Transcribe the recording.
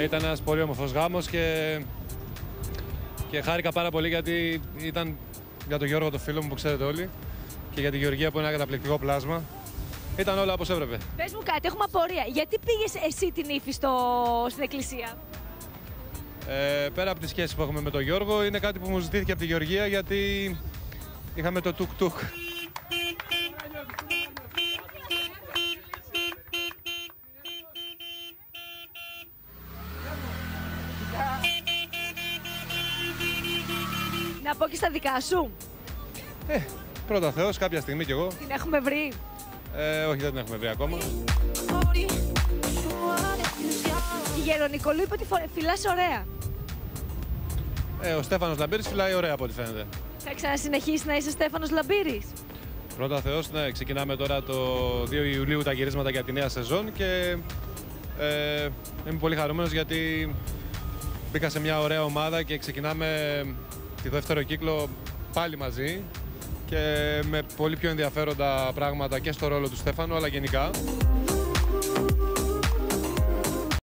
Ήταν ένας πολύ όμορφος γάμος και, και χάρηκα πάρα πολύ γιατί ήταν για τον Γιώργο το φίλο μου που ξέρετε όλοι και για τη Γεωργία που είναι ένα καταπληκτικό πλάσμα. Ήταν όλα όπως έπρεπε. Πες μου κάτι, έχουμε απορία. Γιατί πήγες εσύ την ύφη στο... στην εκκλησία; Ε, πέρα από τη σχέση που έχουμε με τον Γιώργο, είναι κάτι που μου ζητήθηκε από τη Γεωργία γιατί είχαμε το τουκ-τουκ. Να πω και στα δικά σου. Ε, πρώτα Θεός, κάποια στιγμή κι εγώ. Την έχουμε βρει. Ε, όχι, δεν την έχουμε βρει ακόμα. Η Γερονικολού είπε ότι φο- φυλάς ωραία. Ε, ο Στέφανος Λαμπύρης φυλάει ωραία από ό,τι φαίνεται. Θα ξανασυνεχίσει να είσαι Στέφανος Λαμπύρης. Πρώτα Θεός, ναι, ξεκινάμε τώρα το 2 Ιουλίου τα γυρίσματα για τη νέα σεζόν και ε, είμαι πολύ χαρούμενος γιατί μπήκα σε μια ωραία ομάδα και ξεκινάμε τη δεύτερο κύκλο πάλι μαζί και με πολύ πιο ενδιαφέροντα πράγματα και στο ρόλο του Στέφανου αλλά γενικά.